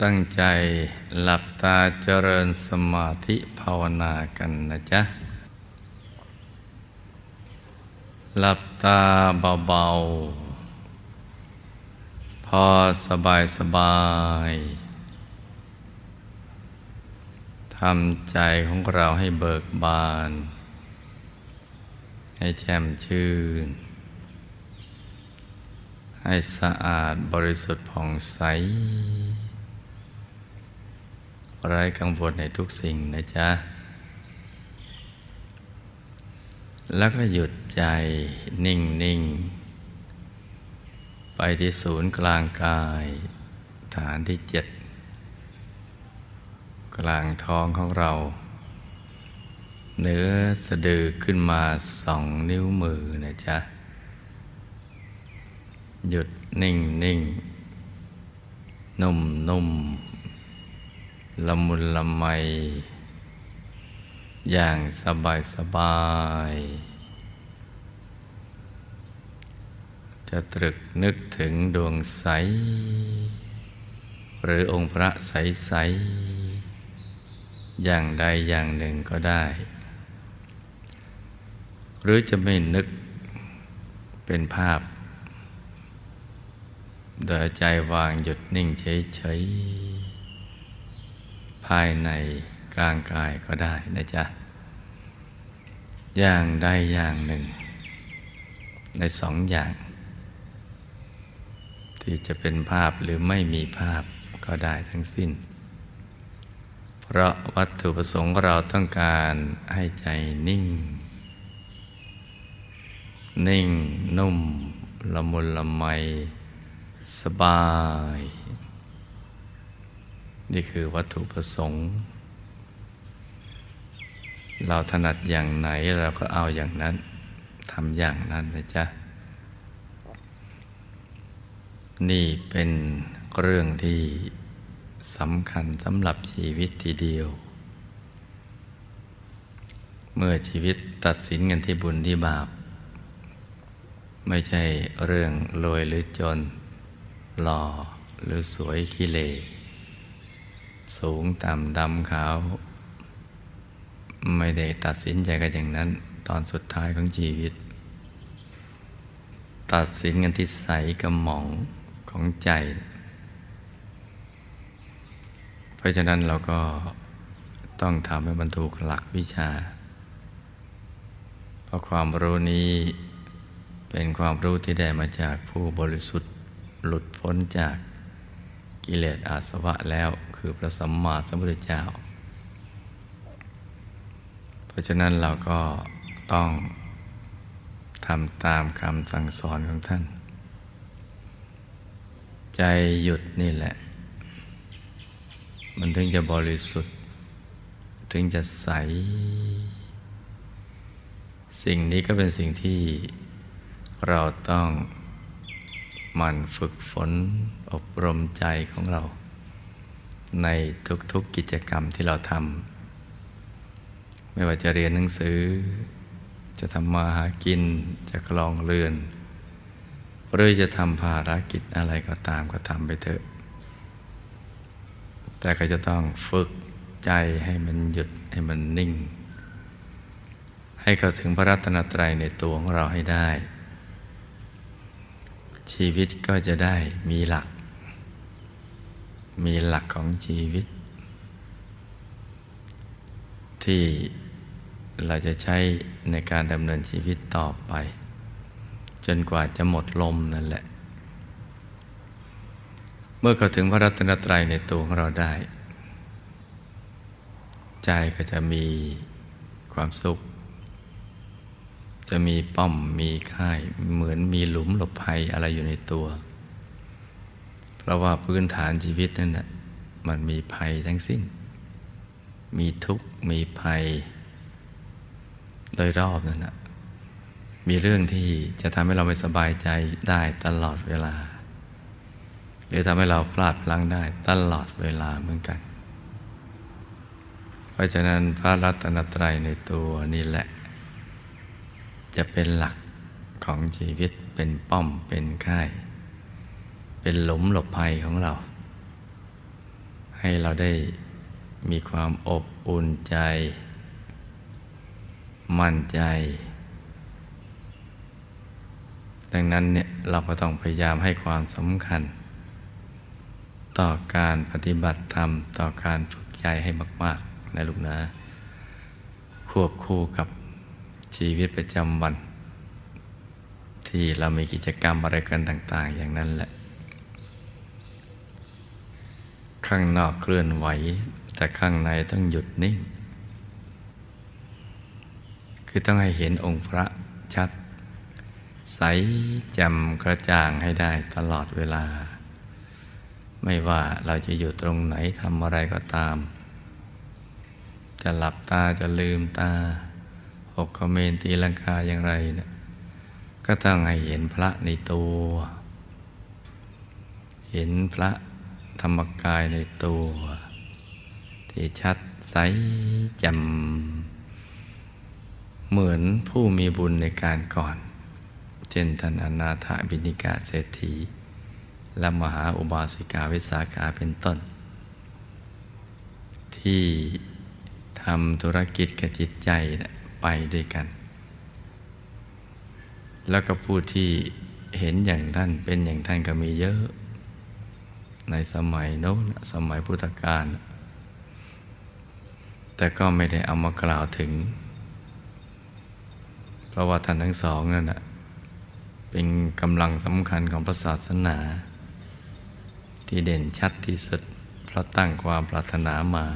ตั้งใจหลับตาเจริญสมาธิภาวนากันนะจ๊ะ หลับตาเบาๆ พอสบายสบายทำใจของเราให้เบิกบาน ให้แจ่มชื่น ให้สะอาดบริสุทธิ์ผ่องใส ไร้กังวลในทุกสิ่งนะจ๊ะ แล้วก็หยุดใจนิ่งนิ่งไปที่ศูนย์กลางกาย ฐานที่เจ็ด กลางท้องของเรา เนื้อสะดือขึ้นมาสองนิ้วมือนะจ๊ะ หยุดนิ่งนิ่งนุ่มนุ่ม ละมุนละไม อย่างสบายสบาย จะตรึกนึกถึงดวงใส หรือองค์พระใสใสอย่างใดอย่างหนึ่งก็ได้ หรือจะไม่นึกเป็นภาพโดยใจวางหยุดนิ่งเฉยๆายในกลางกายก็ได้นะจ๊ะ อย่างใดอย่างหนึ่ง ในสองอย่าง ที่จะเป็นภาพหรือไม่มีภาพก็ได้ทั้งสิ้น เพราะวัตถุประสงค์เราต้องการให้ใจนิ่ง นิ่งนุ่มละมุนละไม สบาย นี่คือวัตถุประสงค์ เราถนัดอย่างไหนเราก็เอาอย่างนั้นทำอย่างนั้นนะจ๊ะ นี่เป็นเรื่องที่สำคัญสำหรับชีวิตทีเดียว เมื่อชีวิตตัดสินกันที่บุญที่บาป ไม่ใช่เรื่องรวยหรือจนหล่อหรือสวยขี้เล สูงต่ำดำขาว ไม่ได้ตัดสินใจกันอย่างนั้น ตอนสุดท้ายของชีวิต ตัดสินกันที่ใสกระหม่องของใจ เพราะฉะนั้นเราก็ต้องทำให้บรรทุกหลักวิชา เพราะความรู้นี้เป็นความรู้ที่ได้มาจากผู้บริสุทธิ์หลุดพ้นจากกิเลสอาสวะแล้ว คือพระสัมมาสัมพุทธเจ้า เพราะฉะนั้นเราก็ต้องทำตามคำสั่งสอนของท่าน ใจหยุดนี่แหละ มันถึงจะบริสุทธิ์ ถึงจะใส สิ่งนี้ก็เป็นสิ่งที่เราต้องมันฝึกฝนอบรมใจของเรา ในทุกๆกิจกรรมที่เราทำไม่ว่าจะเรียนหนังสือ จะทำมาหากิน จะคลองเรือน หรือจะทำภารกิจอะไรก็ตามก็ทำไปเถอะ แต่ก็จะต้องฝึกใจให้มันหยุดให้มันนิ่ง ให้เข้าถึงพระรัตนตรัยในตัวของเราให้ได้ ชีวิตก็จะได้มีหลัก มีหลักของชีวิต ที่เราจะใช้ในการดำเนินชีวิตต่อไป จนกว่าจะหมดลมนั่นแหละ เมื่อเข้าถึงพระรัตนตรัยในตัวของเราได้ ใจก็จะมีความสุข จะมีป้อมมีค่ายเหมือนมีหลุมหลบภัยอะไรอยู่ในตัว เพราะว่าพื้นฐานชีวิตนั่นน่ะมันมีภัยทั้งสิ้น มีทุกข์มีภัย โดยรอบนั่นนะมีเรื่องที่จะทำให้เราไม่สบายใจได้ตลอดเวลา หรือทำให้เราพลาดพลั้งได้ตลอดเวลาเหมือนกัน เพราะฉะนั้นพระรัตนตรัยในตัวนี่แหละ จะเป็นหลักของชีวิตเป็นป้อมเป็นค่าย เป็นหลุมหลบภัยของเรา ให้เราได้มีความอบอุ่นใจ มั่นใจ ดังนั้นเนี่ยเราก็ต้องพยายามให้ความสำคัญ ต่อการปฏิบัติธรรม ต่อการฝึกใจให้มากๆนะลูกนะ ควบคู่กับชีวิตประจำวัน ที่เรามีกิจกรรมอะไรกันต่าง ๆ อย่างนั้นแหละ ข้างนอกเคลื่อนไหว แต่ข้างในต้องหยุดนิ่ง คือต้องให้เห็นองค์พระชัด ใสจ่มกระจ่างให้ได้ตลอดเวลา ไม่ว่าเราจะอยู่ตรงไหนทำอะไรก็ตาม จะหลับตาจะลืมตาหกคเมนตีลังกาอย่างไรเนะี่ยก็ต้องให้เห็นพระในตัว เห็นพระ ธรรมกายในตัว ที่ชัดใสจำเหมือนผู้มีบุญในการก่อน เช่นท่านอนาถบินิกาเศรษฐี และมหาอุบาสิกาวิสาขาเป็นต้น ที่ทำธุรกิจกับจิตใจไปด้วยกัน แล้วก็ผู้ที่เห็นอย่างท่านเป็นอย่างท่านก็มีเยอะ ในสมัยโน้นสมัยพุทธกาลแต่ก็ไม่ได้เอามากล่าวถึง เพราะว่าท่านทั้งสองนั่นะเป็นกำลังสำคัญของพระศาสนา ที่เด่นชัดที่สุดเพราะตั้งความปรารถนามา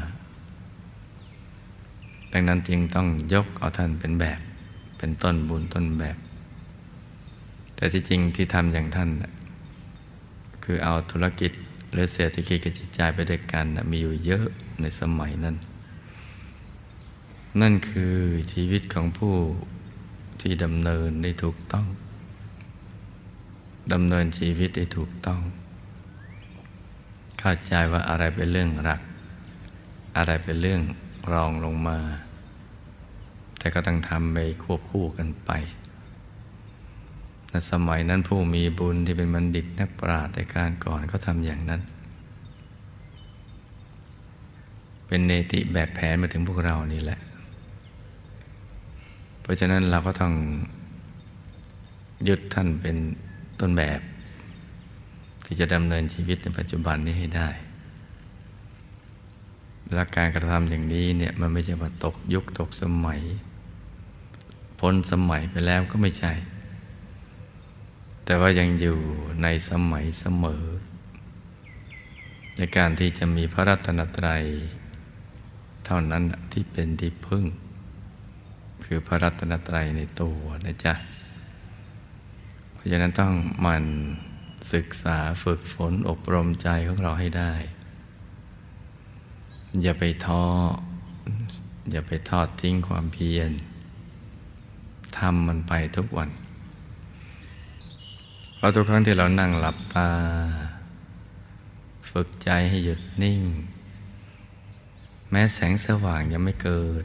ดังนั้นจึงต้องยกเอาท่านเป็นแบบเป็นต้นบุญต้นแบบ แต่ที่จริงที่ทำอย่างท่าน คือเอาธุรกิจ หรือเศรษฐกิจกับจิตใจไปด้วยกันมีอยู่เยอะในสมัยนั้น นั่นคือชีวิตของผู้ที่ดำเนินได้ถูกต้องดำเนินชีวิตได้ถูกต้อง เข้าใจว่าอะไรเป็นเรื่องรัก อะไรเป็นเรื่องรองลงมา แต่ก็ต้องทำไปควบคู่กันไป ในสมัยนั้นผู้มีบุญที่เป็นบัณฑิตนักปราชญ์ในการก่อนก็ทำอย่างนั้น เป็นเนติแบบแผนมาถึงพวกเรานี่แหละ เพราะฉะนั้นเราก็ต้องยึดท่านเป็นต้นแบบ ที่จะดำเนินชีวิตในปัจจุบันนี้ให้ได้และการกระทำอย่างนี้เนี่ยมันไม่ใช่ว่าตกยุคตกสมัย พ้นสมัยไปแล้วก็ไม่ใช่ แต่ว่ายังอยู่ในสมัยเสมอ ในการที่จะมีพระรัตนตรัย เท่านั้นที่เป็นที่พึ่ง คือพระรัตนตรัยในตัวนะจ๊ะ เพราะฉะนั้นต้องมันศึกษาฝึกฝนอบรมใจของเราให้ได้ อย่าไปท้อ อย่าไปทอดทิ้งความเพียรทำมันไปทุกวัน ราะทุกครั้งที่เรานั่งหลับตา ฝึกใจให้หยุดนิ่ง แม้แสงสว่างยังไม่เกิด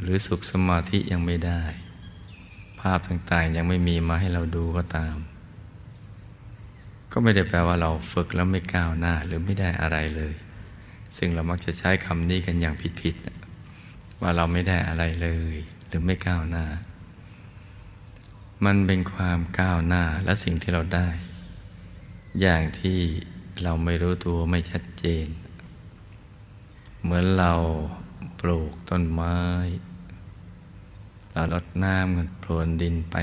หรือสุขสมาธิยังไม่ได้ ภาพต่างๆยังไม่มีมาให้เราดูก็ตาม ก็ไม่ได้แปลว่าเราฝึกแล้วไม่ก้าวหน้าหรือไม่ได้อะไรเลย ซึ่งเรามักจะใช้คำนี้กันอย่างผิดๆว่าเราไม่ได้อะไรเลย หรือไม่ก้าวหน้า มันเป็นความก้าวหน้าและสิ่งที่เราได้ อย่างที่เราไม่รู้ตัวไม่ชัดเจน เหมือนเราปลูกต้นไม้เราลดน้ำกันพรวนดินไป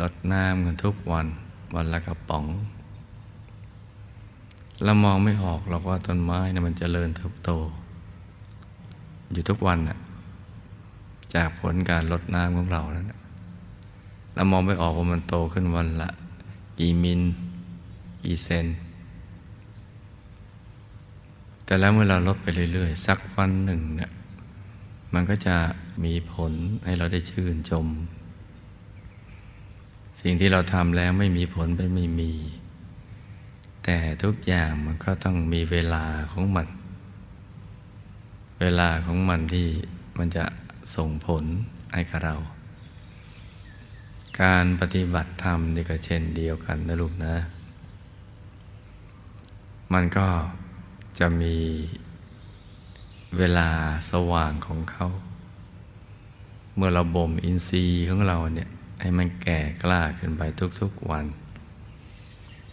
ลดน้ำกันทุกวันวันละกระป๋องเรามองไม่ออกหรอกว่าต้นไม้นะมันจเจริญเติบโต อยู่ทุกวันน่ะจากผลการลดน้ำของเราแล้วนะ เรามองไม่ออกว่ามันโตขึ้นวันละ กี่มิล กี่เซน แต่แล้วเมื่อเราลดไปเรื่อยๆ สักวันหนึ่งเนี่ยมันก็จะมีผลให้เราได้ชื่นชม สิ่งที่เราทำแล้วไม่มีผลไปไม่มี แต่ทุกอย่างมันก็ต้องมีเวลาของมัน เวลาของมันที่มันจะส่งผลให้กับเรา การปฏิบัติธรรมนี่ก็เช่นเดียวกันนะลูกนะ มันก็จะมีเวลาสว่างของเขา เมื่อเราบ่มอินทรีย์ของเราเนี่ย ให้มันแก่กล้าขึ้นไปทุกๆวัน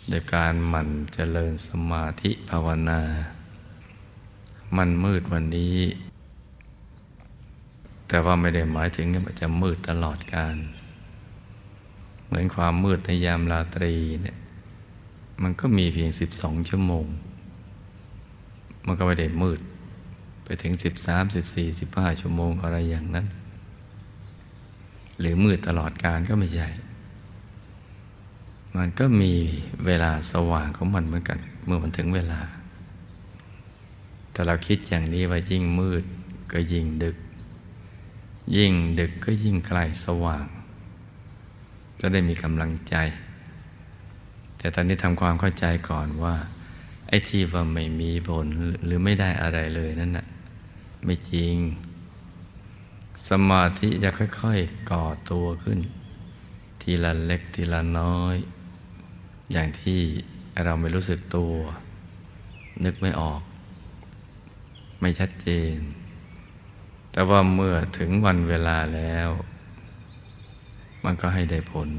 โดยการหมั่นเจริญสมาธิภาวนา มันมืดวันนี้ แต่ว่าไม่ได้หมายถึงว่าจะมืดตลอดการ เหมือนความมืดในยามราตรีเนี่ยมันก็มีเพียงสิบสองชั่วโมง มันก็ไม่ได้มืด ไปถึงสิบสามสิบสี่สิบห้าชั่วโมงอะไรอย่างนั้น หรือมืดตลอดการก็ไม่ใช่ มันก็มีเวลาสว่างของมันเหมือนกัน เมื่อมันถึงเวลา แต่เราคิดอย่างนี้ว่ายิ่งมืดก็ยิ่งดึก ยิ่งดึกก็ยิ่งใกล้สว่าง จะได้มีกำลังใจ แต่ตอนนี้ทำความเข้าใจก่อนว่า ไอ้ที่ว่าไม่มีผลหรือไม่ได้อะไรเลยนั่นน่ะไม่จริง สมาธิจะค่อย ๆ ก่อตัวขึ้น ทีละเล็กทีละน้อย อย่างที่เราไม่รู้สึกตัว นึกไม่ออก ไม่ชัดเจน แต่ว่าเมื่อถึงวันเวลาแล้ว มันก็ให้ได้ผล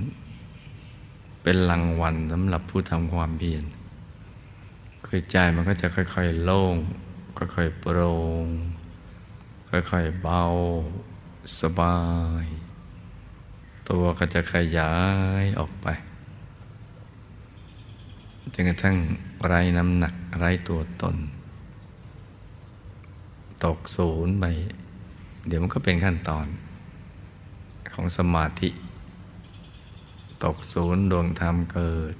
เป็นรางวัลสำหรับผู้ทำความเพียรคือใจมันก็จะค่อยๆโล่ง ค่อยๆโปร่ง ค่อยๆเบา สบาย ตัวก็จะขยายออกไปจนกระทั่งไร้น้ำหนักไร้ตัวตน ตกศูนย์ไป เดี๋ยวมันก็เป็นขั้นตอนของสมาธิ ตกศูนย์ดวงธรรมเกิด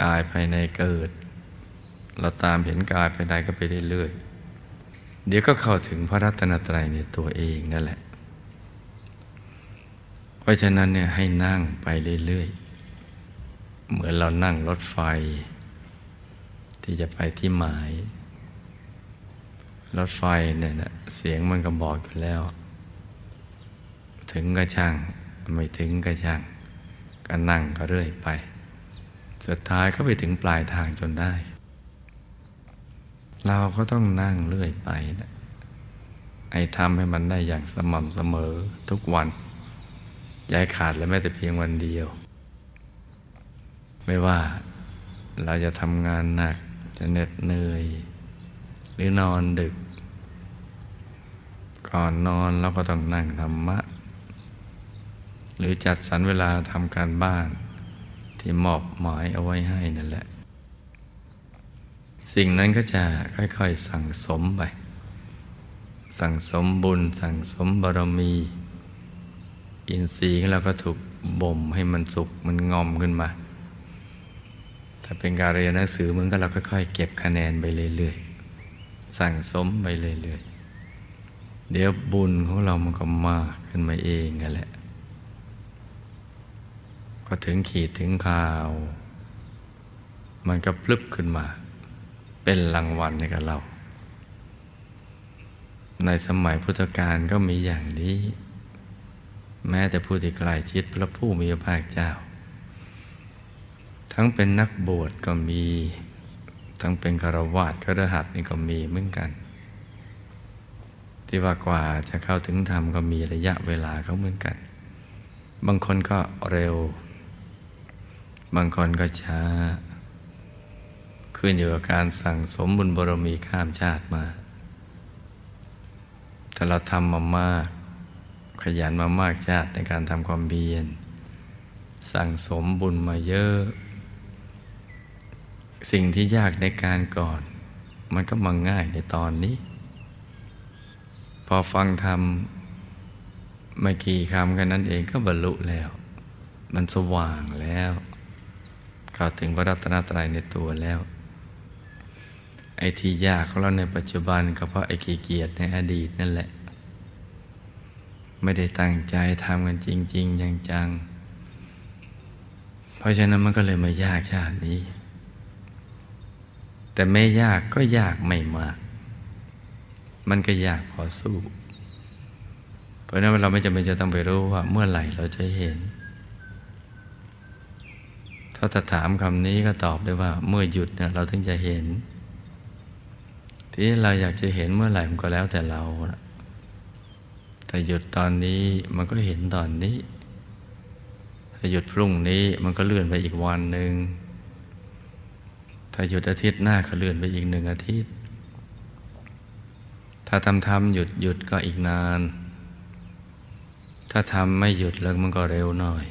กายภายในเกิด เราตามเห็นกายภายในก็ไปเรื่อยๆเดี๋ยวก็เข้าถึงพระรัตนตรัยในตัวเองนั่นแหละ เพราะฉะนั้นเนี่ยให้นั่งไปเรื่อยๆ เหมือนเรานั่งรถไฟ ที่จะไปที่หมาย รถไฟเนี่ยนะเสียงมันก็บอกอยู่แล้ว ถึงก็ช่าง ไม่ถึงก็ช่าง ก็นั่งก็เรื่อยไป สุดท้ายก็ไปถึงปลายทางจนได้ เราก็ต้องนั่งเรื่อยไปนะไอ้ทำให้มันได้อย่างสม่ำเสมอทุกวันย้ายขาดและแม้แต่เพียงวันเดียว ไม่ว่าเราจะทำงานหนักจะเหน็ดเหนื่อย หรือนอนดึก ก่อนนอนเราก็ต้องนั่งธรรมะ หรือจัดสรรเวลาทำการบ้าน ที่มอบหมายเอาไว้ให้นั่นแหละ สิ่งนั้นก็จะค่อยๆสั่งสมไป สั่งสมบุญ สั่งสมบารมี อินทรีย์ของเราก็ถูกบ่มให้มันสุกมันงอมขึ้นมา ถ้าเป็นการเรียนหนังสือมันก็เราค่อยๆเก็บคะแนนไปเรื่อยๆ สั่งสมไปเรื่อยๆ เดี๋ยวบุญของเรามันก็มากขึ้นมาเองกันแหละ ก็ถึงขีดถึงข่าว มันก็พลึบขึ้นมา เป็นรางวัลในกับเรา ในสมัยพุทธกาลก็มีอย่างนี้ แม้แต่ผู้ที่ใกล้ชิดพระผู้มีพระภาคเจ้า ทั้งเป็นนักบวชก็มี ทั้งเป็นคารวาสครหัสนี่ก็มีเหมือนกัน ที่ว่ากว่าจะเข้าถึงธรรมก็มีระยะเวลาเขาเหมือนกันบางคนก็เร็ว บางคนก็ช้า ขึ้นอยู่กับการสั่งสมบุญบารมีข้ามชาติมา แต่เราทำมามาก ขยันมามากชาติในการทำความเบียนสั่งสมบุญมาเยอะ สิ่งที่ยากในการก่อน มันก็มาง่ายในตอนนี้ พอฟังธรรมไม่กี่คำกันนั้นเองก็บรรลุแล้ว มันสว่างแล้ว เข้าถึงพระรัตนตรัยในตัวแล้ว ไอ้ที่ยากของเราในปัจจุบันก็เพราะไอ้ขี้เกียจในอดีตนั่นแหละ ไม่ได้ตั้งใจทำกันจริง ๆ จังๆ เพราะฉะนั้นมันก็เลยมายากชาตินี้ แต่ไม่ยากก็ยากไม่มาก มันก็ยากพอสู้ เพราะนั้นเราไม่จำเป็นจะต้องไปรู้ว่าเมื่อไหร่เราจะเห็น ถ้าจะถามคำนี้ก็ตอบได้ว่า เมื่อหยุดเนี่ยเราถึงจะเห็น ที่เราอยากจะเห็นเมื่อไหร่มันก็แล้วแต่เราแต่หยุดตอนนี้มันก็เห็นตอนนี้ ถ้าหยุดพรุ่งนี้มันก็เลื่อนไปอีกวันหนึ่งถ้าหยุดอาทิตย์หน้าก็เลื่อนไปอีกหนึ่งอาทิตย์ ถ้าทำทำหยุดหยุดก็อีกนาน ถ้าทำไม่หยุดแล้วมันก็เร็วหน่อย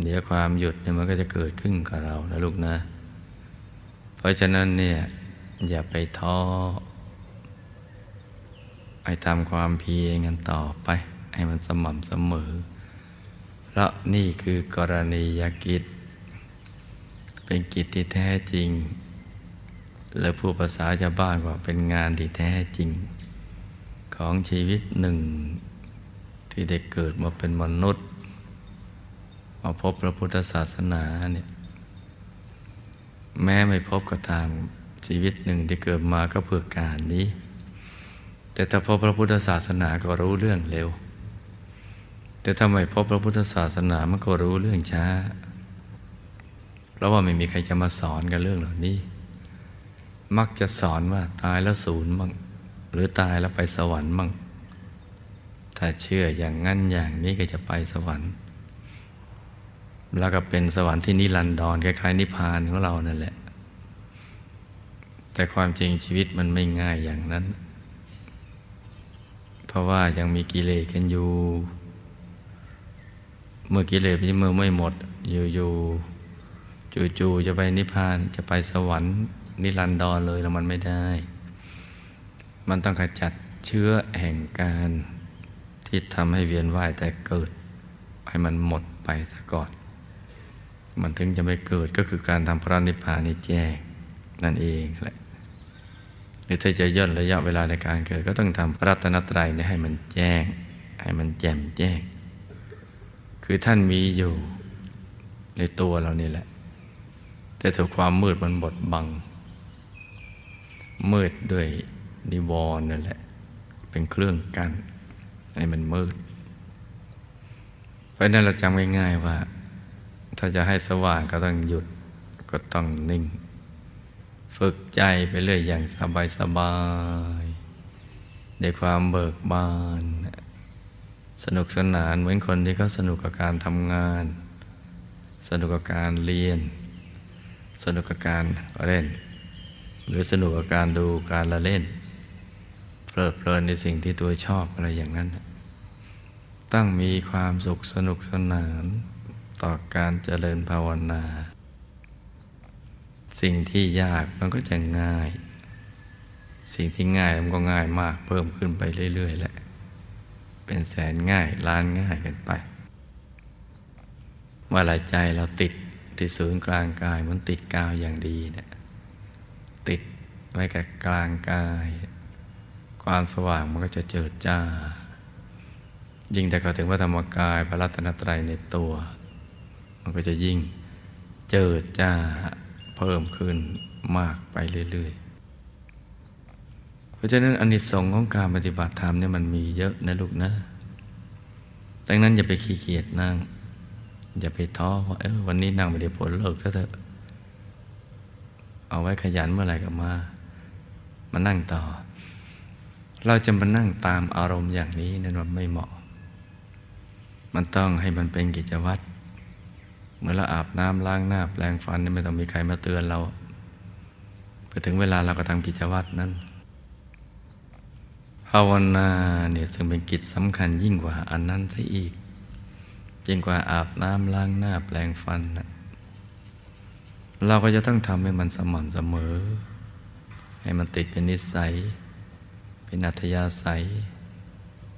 เดี๋ยวความหยุดเนี่ยมันก็จะเกิดขึ้นกับเรานะลูกนะ เพราะฉะนั้นเนี่ย อย่าไปท้อไปทำความเพียรกันต่อไป ให้มันสม่ำเสมอ เพราะนี่คือกรณียกิจ เป็นกิจที่แท้จริง และผู้ภาษาชาวบ้านว่าเป็นงานที่แท้จริง ของชีวิตหนึ่ง ที่ได้เกิดมาเป็นมนุษย์ มาพบพระพุทธศาสนาเนี่ยแม้ไม่พบก็ตามชีวิตหนึ่งที่เกิดมาก็เพื่อการนี้ แต่ถ้าพบพระพุทธศาสนาก็รู้เรื่องเร็ว แต่ถ้าไมพบพระพุทธศาสนามันก็รู้เรื่องช้า เพราะว่าไม่มีใครจะมาสอนกันเรื่องเหล่านี้ มักจะสอนว่าตายแล้วศูนย์บ้างหรือตายแล้วไปสวรรค์บ้างถ้าเชื่ออย่างงั้นอย่างนี้ก็จะไปสวรรค์ แล้วก็เป็นสวรรค์ที่นิรันดรคล้ายๆนิพพานของเรานั่นแหละ แต่ความจริงชีวิตมันไม่ง่ายอย่างนั้น เพราะว่ายังมีกิเลสกันอยู่ เมื่อกิเลสมันมือไม่หมด อยู่ๆจู่ๆจะไปนิพพานจะไปสวรรค์นิรันดรเลยแล้วมันไม่ได้ มันต้องขจัดเชื้อแห่งการที่ทำให้เวียนว่ายแต่เกิด ให้มันหมดไปซะก่อน มันถึงจะไม่เกิดก็คือการทำพระนิพพานนี่แจ้งนั่นเองแหละหรือถ้าจะย่นระยะเวลาในการเกิด ก็ต้องทำพระรัตนตรัยนี่ให้มันแจ้ง ให้มันแจ่มแจ้ง คือท่านมีอยู่ในตัวเรานี่แหละ แต่ถูกความมืดมันบดบัง มืดด้วยนิวรณ์นั่นแหละ เป็นเครื่องกัน้นให้มันมืด เพราะนั้นเราจำง่ายๆว่า ถ้าจะให้สว่างก็ต้องหยุดก็ต้องนิ่ง ฝึกใจไปเรื่อยอย่างสบายสบายในความเบิกบาน สนุกสนานเหมือนคนที่เขาสนุกกับการทำงาน สนุกกับการเรียน สนุกกับการเล่น หรือสนุกกับการดูการละเล่น เพลิดเพลินในสิ่งที่ตัวชอบอะไรอย่างนั้น ต้องมีความสุขสนุกสนาน ต่อการเจริญภาวนา สิ่งที่ยากมันก็จะง่าย สิ่งที่ง่ายมันก็ง่ายมากเพิ่มขึ้นไปเรื่อย ๆ แหละ เป็นแสนง่ายล้านง่ายกันไปเมื่อไรใจเราติดที่ศูนย์กลางกายมันติดกาวอย่างดีเนี่ยติดไว้กับกลางกาย ความสว่างมันก็จะเจิดจ้า ยิ่งแต่ก็ถึงว่าธรรมกายพระรัตนตรัยในตัว มันก็จะยิ่งเจิดจ้าเพิ่มขึ้นมากไปเรื่อยๆ เพราะฉะนั้นอนิสงส์ของการปฏิบัติธรรมเนี่ยมันมีเยอะนะลูกนะ ดังนั้นอย่าไปขี้เกียจนั่ง อย่าไปท้อว่าเออวันนี้นั่งไม่ได้ผลเลิกซะเถอะ เอาไว้ขยันเมื่อไหร่ก็มา มานั่งต่อ เราจะมานั่งตามอารมณ์อย่างนี้นั้นมันไม่เหมาะ มันต้องให้มันเป็นกิจวัตร เมื่อเราอาบน้ำล้างหน้า แปลงฟันไม่ต้องมีใครมาเตือนเราไปถึงเวลาเราก็ทำกิจวัตรนั้น ภาวนาเนี่ยซึ่งเป็นกิจสำคัญยิ่งกว่าอันนั้นซะอีกยิ่งกว่าอาบน้ำล้างหน้าแปลงฟันนะเราก็จะต้องทำให้มันสม่ำเสมอ ให้มันติดเป็นนิสัย เป็นอัธยาศัย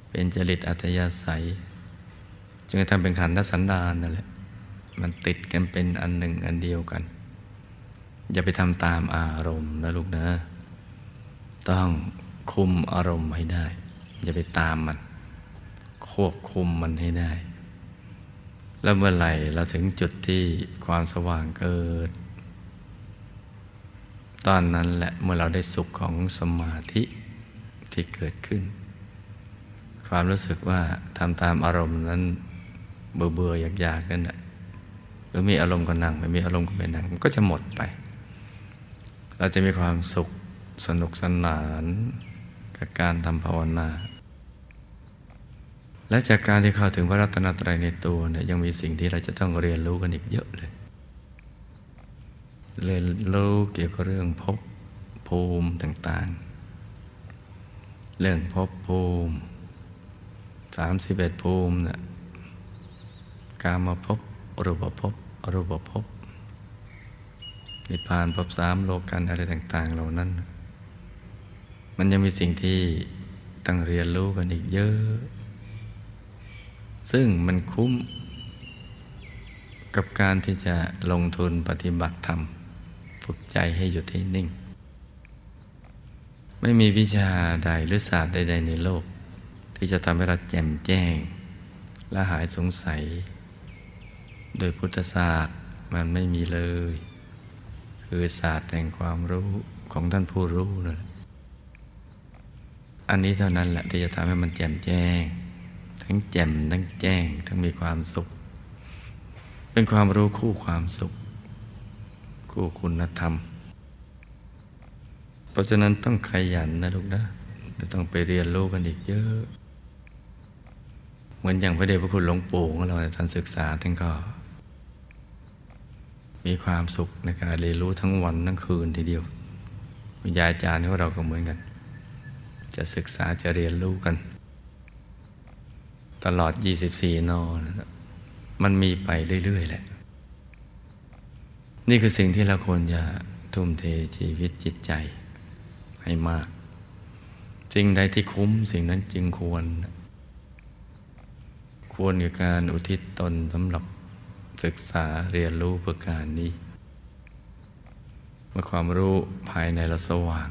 เป็นจริตอัธยาศัย จึงจะทำเป็นขันธสันดานนั่นแหละ มันติดกันเป็นอันหนึ่งอันเดียวกัน อย่าไปทำตามอารมณ์นะลูกนะ ต้องคุมอารมณ์ให้ได้ อย่าไปตามมัน ควบคุมมันให้ได้ แล้วเมื่อไหร่เราถึงจุดที่ความสว่างเกิด ตอนนั้นแหละเมื่อเราได้สุขของสมาธิที่เกิดขึ้น ความรู้สึกว่าทำตามอารมณ์นั้นเบื่อเบื่ออยากๆนั่นแหละ รือมีอารมณ์ก็นั่งไม่มีอารมณ์ก็ไม่นั่งมันก็จะหมดไป เราจะมีความสุขสนุกสนานกับการทำภาวนา และจากการที่เข้าถึงพระรัตนตรัยในตัวเนี่ยยังมีสิ่งที่เราจะต้องเรียนรู้กันอีกเยอะเลย เรียนรู้เกี่ยวกับเรื่องภพภูมิต่างๆ เรื่องภพภูมิสามสิบเอ็ดภูมินะ่ะการมาพบรูปภพ รูปภพนิพพานภพสามโลกันอะไรต่าง ๆ เหล่านั้น มันยังมีสิ่งที่ต้องเรียนรู้กันอีกเยอะ ซึ่งมันคุ้มกับการที่จะลงทุนปฏิบัติธรรม ฝึกใจให้หยุดให้นิ่ง ไม่มีวิชาใดหรือศาสตร์ใด ๆ ในโลก ที่จะทำให้เราแจ่มแจ้ง และหายสงสัย โดยพุทธศาสตร์มันไม่มีเลย คือศาสตร์แห่งความรู้ของท่านผู้รู้นั่นแหละอันนี้เท่านั้นแหละที่จะทำให้มันแจ่มแจ้ง ทั้งแจ่มทั้งแจ้ง ทั้งมีความสุข เป็นความรู้คู่ความสุข คู่คุณธรรม เพราะฉะนั้นต้องขยันนะลูกนะจะต้องไปเรียนรู้กันอีกเยอะเหมือนอย่างพระเดชพระคุณหลวงปู่ของเราท่านศึกษาท่านก็ มีความสุขในการเรียนรู้ทั้งวันทั้งคืนทีเดียววิญญาอาจารย์ของเราก็เหมือนกัน จะศึกษาจะเรียนรู้กัน ตลอด 24 นอนมันมีไปเรื่อย ๆ แหละ นี่คือสิ่งที่เราควรจะทุ่มเทชีวิตจิตใจให้มาก สิ่งใดที่คุ้มสิ่งนั้นจึงควร ควรกับการอุทิศตนสำหรับ ศึกษาเรียนรู้เพื่อการนี้ เมื่อความรู้ภายในเราสว่าง